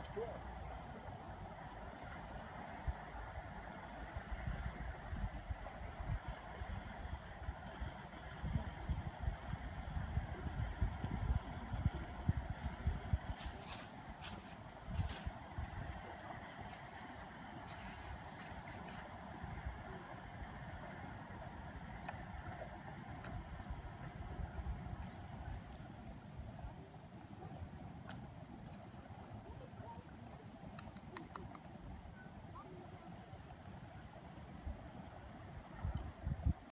That's cool.